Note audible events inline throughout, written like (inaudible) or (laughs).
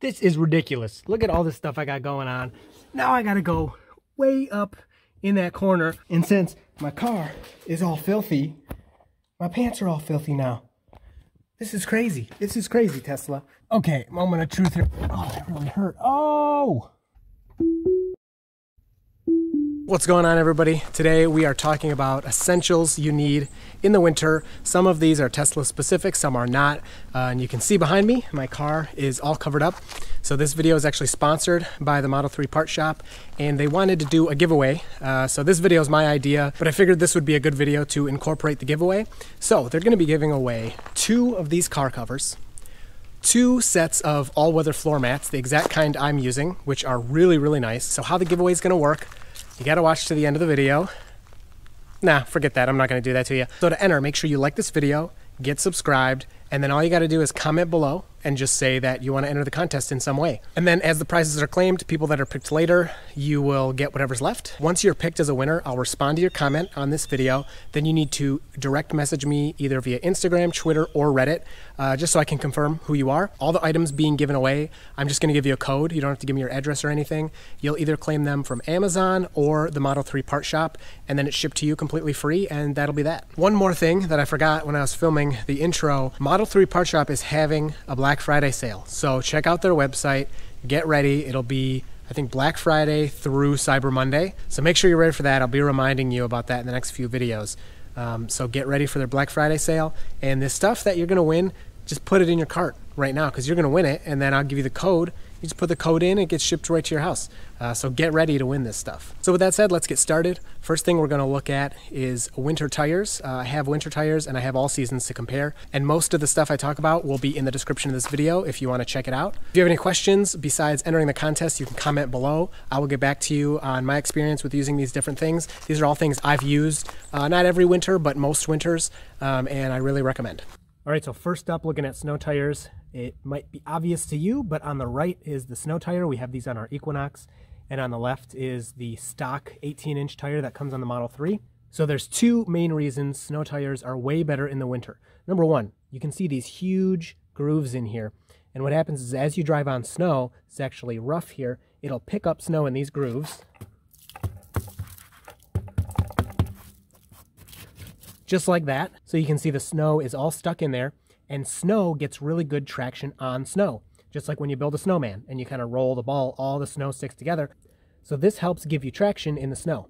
This is ridiculous. Look at all this stuff I got going on. Now I gotta go way up in that corner. And since my car is all filthy, my pants are all filthy now. This is crazy. This is crazy, Tesla. Okay, moment of truth here. Oh, that really hurt. Oh! What's going on everybody? Today we are talking about essentials you need in the winter. Some of these are Tesla specific, some are not. Uh, and you can see behind me, my car is all covered up. So this video is actually sponsored by the Model 3 Part Shop and they wanted to do a giveaway. Uh, so this video is my idea, but I figured this would be a good video to incorporate the giveaway. So they're gonna be giving away two of these car covers two sets of all-weather floor mats, the exact kind I'm using, which are really, really nice. So how the giveaway is going to work, you got to watch to the end of the video. Nah, forget that. I'm not to do that to you. So to enter, make sure you like this video, get subscribed, and then all you got to do is comment below and just say that you want to enter the contest in some way. And then as the prizes are claimed, people that are picked later, you will get whatever's left. Once you're picked as a winner, I'll respond to your comment on this video. Then you need to direct message me either via Instagram, Twitter, or Reddit, uh, just so I can confirm who you are. All the items being given away, I'm just going to give you a code. You don't have to give me your address or anything. You'll either claim them from Amazon or the Model 3 part shop, and then it's shipped to you completely free, and that'll be that. One more thing that I forgot when I was filming the intro, Model 3 part shop is having a Black Friday sale. So check out their website, get ready. It'll be I think Black Friday through Cyber Monday. So make sure you're ready for that. I'll be reminding you about that in the next few videos. Um, so get ready for their Black Friday sale. And this stuff that you're going to win, just put it in your cart right now because you're going to win it. And then I'll give you the code you just put the code in, it gets shipped right to your house. Uh, so get ready to win this stuff. So with that said, let's get started. First thing we're gonna look at is winter tires. Uh, I have winter tires and I have all seasons to compare. And most of the stuff I talk about will be in the description of this video if you wanna check it out. If you have any questions besides entering the contest, you can comment below. I will get back to you on my experience with using these different things. These are all things I've used, uh, not every winter, but most winters, um, and I really recommend. All right, so first up, looking at snow tires. It might be obvious to you, but on the right is the snow tire. We have these on our Equinox. And on the left is the stock 18-inch tire that comes on the Model 3. So there's two main reasons snow tires are way better in the winter. Number one, you can see these huge grooves in here. And what happens is as you drive on snow, it's actually rough here, it'll pick up snow in these grooves. Just like that. So you can see the snow is all stuck in there and snow gets really good traction on snow, just like when you build a snowman and you kind of roll the ball, all the snow sticks together. So this helps give you traction in the snow.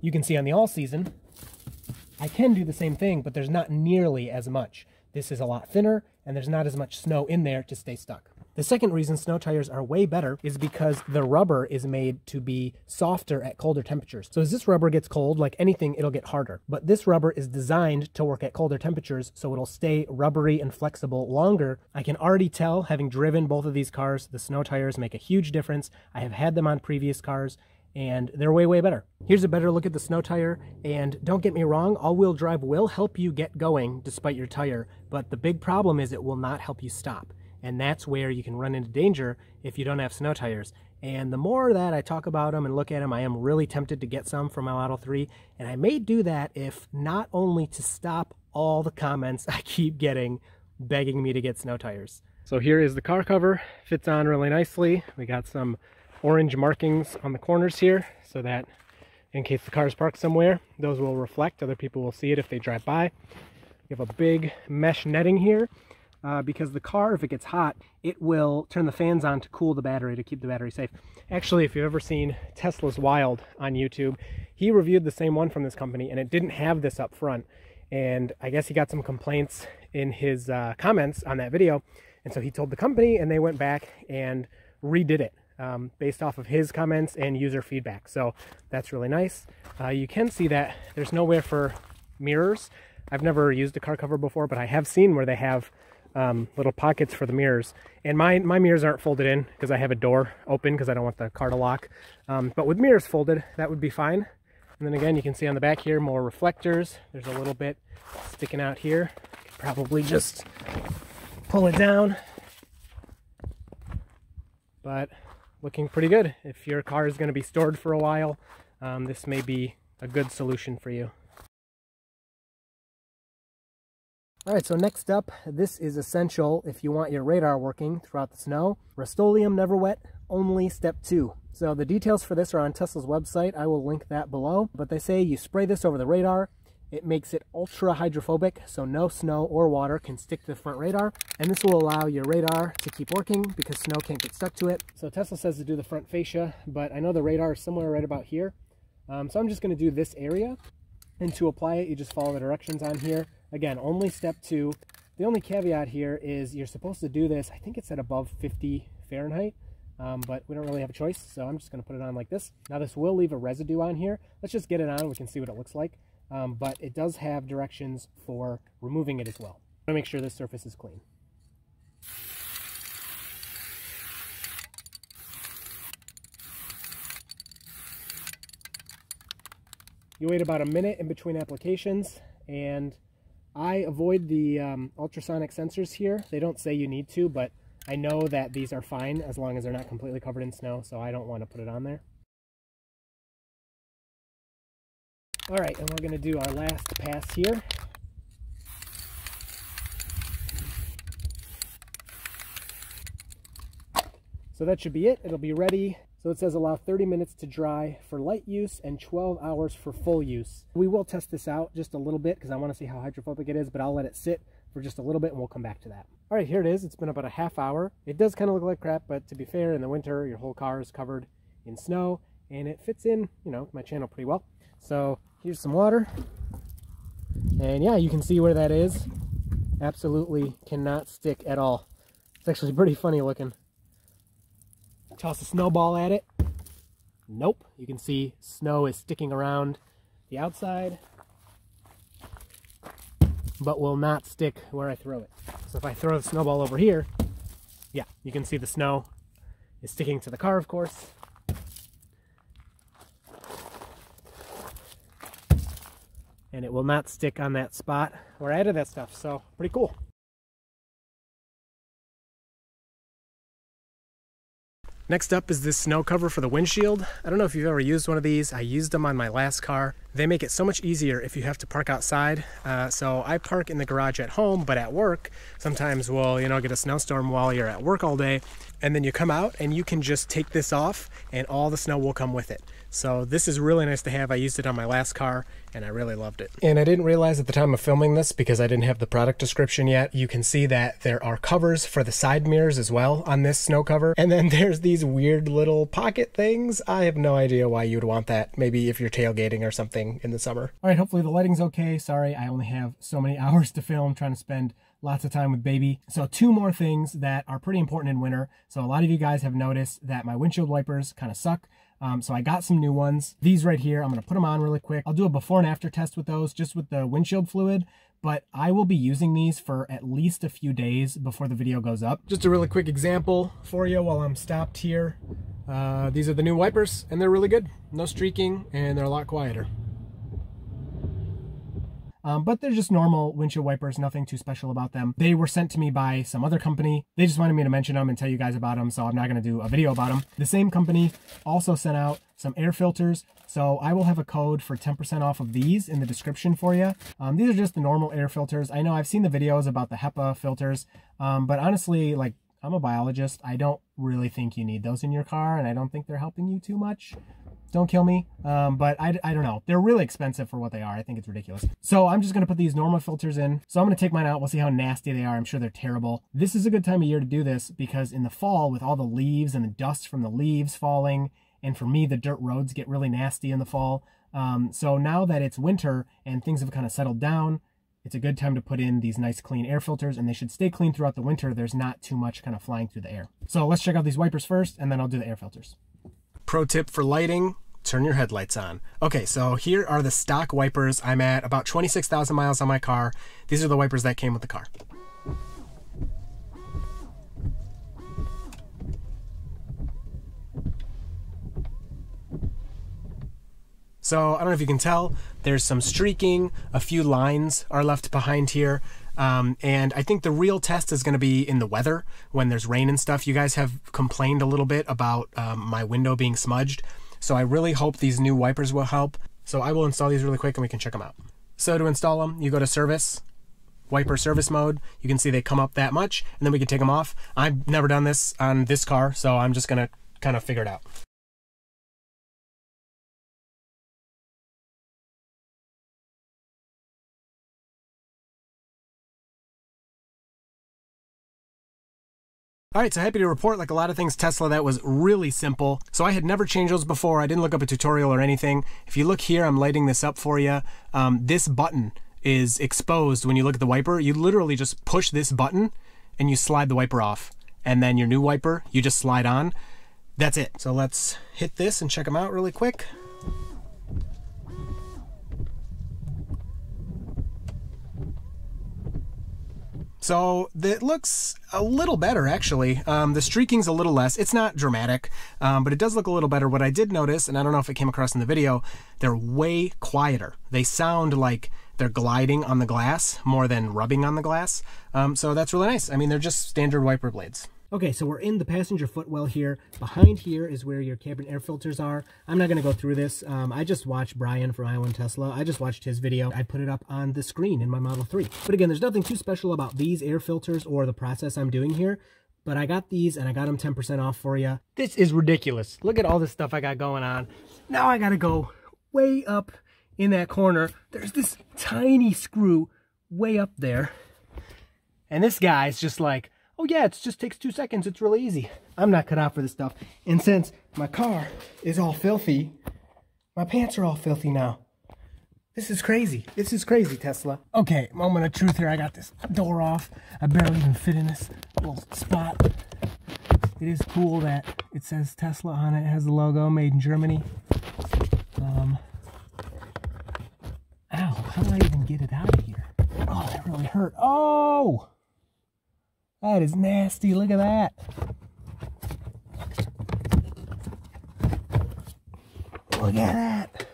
You can see on the all season, I can do the same thing, but there's not nearly as much. This is a lot thinner and there's not as much snow in there to stay stuck. The second reason snow tires are way better is because the rubber is made to be softer at colder temperatures. So as this rubber gets cold, like anything, it'll get harder. But this rubber is designed to work at colder temperatures, so it'll stay rubbery and flexible longer. I can already tell, having driven both of these cars, the snow tires make a huge difference. I have had them on previous cars, and they're way, way better. Here's a better look at the snow tire, and don't get me wrong, all-wheel drive will help you get going despite your tire, but the big problem is it will not help you stop and that's where you can run into danger if you don't have snow tires. And the more that I talk about them and look at them, I am really tempted to get some for my Model 3, and I may do that if not only to stop all the comments (laughs) I keep getting begging me to get snow tires. So here is the car cover, fits on really nicely. We got some orange markings on the corners here so that in case the car is parked somewhere, those will reflect. Other people will see it if they drive by. We have a big mesh netting here uh, because the car, if it gets hot, it will turn the fans on to cool the battery to keep the battery safe. Actually, if you've ever seen Tesla's Wild on YouTube, he reviewed the same one from this company and it didn't have this up front. And I guess he got some complaints in his uh, comments on that video. And so he told the company and they went back and redid it um, based off of his comments and user feedback. So that's really nice. Uh, you can see that there's nowhere for mirrors. I've never used a car cover before, but I have seen where they have um, little pockets for the mirrors. And my, my mirrors aren't folded in because I have a door open because I don't want the car to lock. Um, but with mirrors folded, that would be fine. And then again, you can see on the back here, more reflectors. There's a little bit sticking out here. probably just pull it down. But looking pretty good. If your car is going to be stored for a while, um, this may be a good solution for you. All right, so next up, this is essential if you want your radar working throughout the snow. Rust-Oleum Never Wet, only step two. So the details for this are on Tesla's website. I will link that below. But they say you spray this over the radar. It makes it ultra hydrophobic, so no snow or water can stick to the front radar. And this will allow your radar to keep working because snow can't get stuck to it. So Tesla says to do the front fascia, but I know the radar is somewhere right about here. Um, so I'm just gonna do this area. And to apply it, you just follow the directions on here. Again, only step two. The only caveat here is you're supposed to do this, I think it's at above 50 Fahrenheit, um, but we don't really have a choice, so I'm just gonna put it on like this. Now this will leave a residue on here. Let's just get it on, we can see what it looks like. Um, but it does have directions for removing it as well. I'm gonna make sure this surface is clean. You wait about a minute in between applications and I avoid the um, ultrasonic sensors here. They don't say you need to, but I know that these are fine as long as they're not completely covered in snow, so I don't want to put it on there. All right, and we're gonna do our last pass here. So that should be it. It'll be ready so it says allow 30 minutes to dry for light use and 12 hours for full use. We will test this out just a little bit because I want to see how hydrophobic it is, but I'll let it sit for just a little bit and we'll come back to that. All right, here it is. It's been about a half hour. It does kind of look like crap, but to be fair, in the winter, your whole car is covered in snow and it fits in, you know, my channel pretty well. So here's some water. And yeah, you can see where that is. Absolutely cannot stick at all. It's actually pretty funny looking. Toss a snowball at it. Nope. You can see snow is sticking around the outside, but will not stick where I throw it. So if I throw the snowball over here, yeah, you can see the snow is sticking to the car, of course. And it will not stick on that spot where I added that stuff. So pretty cool. Next up is this snow cover for the windshield. I don't know if you've ever used one of these. I used them on my last car. They make it so much easier if you have to park outside. Uh, so I park in the garage at home, but at work, sometimes we'll, you know, get a snowstorm while you're at work all day. And then you come out and you can just take this off and all the snow will come with it. So this is really nice to have. I used it on my last car and I really loved it. And I didn't realize at the time of filming this because I didn't have the product description yet. You can see that there are covers for the side mirrors as well on this snow cover. And then (laughs) there's these weird little pocket things. I have no idea why you'd want that. Maybe if you're tailgating or something in the summer. All right, hopefully the lighting's okay. Sorry, I only have so many (laughs) hours to film trying to spend lots of time with baby. So two more things that are pretty important in winter. So a lot of you guys have noticed that my windshield wipers kind of suck. Um, so I got some new ones. These right here, I'm to put them on really quick. I'll do a before and after test with those, just with the windshield fluid, but I will be using these for at least a few days before the video goes up. Just a really quick example for you while I'm stopped here. Uh, these are the new wipers, and they're really good. No streaking, and they're a lot quieter. Um, but they're just normal windshield wipers, nothing too special about them. They were sent to me by some other company. They just wanted me to mention them and tell you guys about them, so I'm not to do a video about them. The same company also sent out some air filters, so I will have a code for 10% off of these in the description for you. Um, these are just the normal air filters. I know I've seen the videos about the HEPA filters, um, but honestly, like, I'm a biologist. I don't really think you need those in your car, and I don't think they're helping you too much don't kill me. Um, but I, I don't know. They're really expensive for what they are. I think it's ridiculous. So I'm just going to put these normal filters in. So I'm going to take mine out. We'll see how nasty they are. I'm sure they're terrible. This is a good time of year to do this because in the fall with all the leaves and the dust from the leaves falling, and for me, the dirt roads get really nasty in the fall. Um, so now that it's winter and things have kind of settled down, it's a good time to put in these nice clean air filters and they should stay clean throughout the winter. There's not too much kind of flying through the air. So let's check out these wipers first and then I'll do the air filters. Pro tip for lighting, turn your headlights on. Okay, so here are the stock wipers. I'm at about 26,000 miles on my car. These are the wipers that came with the car. So I don't know if you can tell, there's some streaking, a few lines are left behind here. Um, and I think the real test is going to be in the weather when there's rain and stuff. You guys have complained a little bit about um, my window being smudged. So I really hope these new wipers will help. So I will install these really quick and we can check them out. So to install them, you go to service, wiper service mode, you can see they come up that much and then we can take them off. I've never done this on this car, so I'm just gonna kind of figure it out. All right, so happy to report, like a lot of things Tesla, that was really simple. So I had never changed those before. I didn't look up a tutorial or anything. If you look here, I'm lighting this up for you. Um, this button is exposed when you look at the wiper. You literally just push this button and you slide the wiper off. And then your new wiper, you just slide on. That's it. So let's hit this and check them out really quick. So it looks a little better actually. Um, the streaking's a little less. It's not dramatic, um, but it does look a little better. What I did notice, and I don't know if it came across in the video, they're way quieter. They sound like they're gliding on the glass more than rubbing on the glass. Um, so that's really nice. I mean, they're just standard wiper blades. Okay, so we're in the passenger footwell here. Behind here is where your cabin air filters are. I'm not going to go through this. Um, I just watched Brian from Iowa Tesla. I just watched his video. I put it up on the screen in my Model 3. But again, there's nothing too special about these air filters or the process I'm doing here. But I got these and I got them 10% off for you. This is ridiculous. Look at all this stuff I got going on. Now I got to go way up in that corner. There's this tiny screw way up there. And this guy's just like, oh yeah, it just takes two seconds. It's really easy. I'm not cut out for this stuff. And since my car is all filthy, my pants are all filthy now. This is crazy. This is crazy, Tesla. Okay, moment of truth here. I got this door off. I barely even fit in this little spot. It is cool that it says Tesla on it. It has the logo, made in Germany. Um, ow, how do I even get it out of here? Oh, that really hurt. Oh! That is nasty. Look at that. Look at that.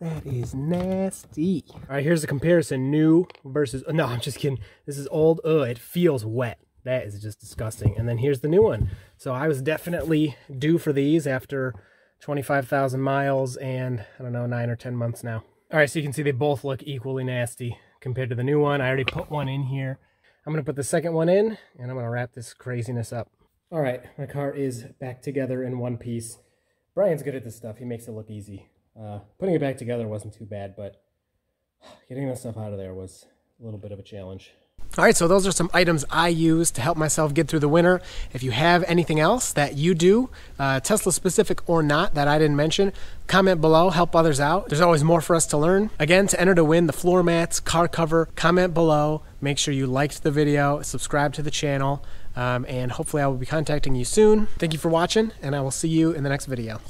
That is nasty. All right, here's the comparison. New versus... No, I'm just kidding. This is old. Ugh, it feels wet. That is just disgusting. And then here's the new one. So I was definitely due for these after 25,000 miles and, I don't know, 9 or 10 months now. All right, so you can see they both look equally nasty compared to the new one. I already put one in here. I'm going to put the second one in, and I'm going to wrap this craziness up. All right, my car is back together in one piece. Brian's good at this stuff. He makes it look easy. Uh, putting it back together wasn't too bad, but getting that stuff out of there was a little bit of a challenge. All right, so those are some items I use to help myself get through the winter. If you have anything else that you do, uh, Tesla specific or not, that I didn't mention, comment below, help others out. There's always more for us to learn. Again, to enter to win the floor mats, car cover, comment below. Make sure you liked the video, subscribe to the channel, um, and hopefully I will be contacting you soon. Thank you for watching, and I will see you in the next video.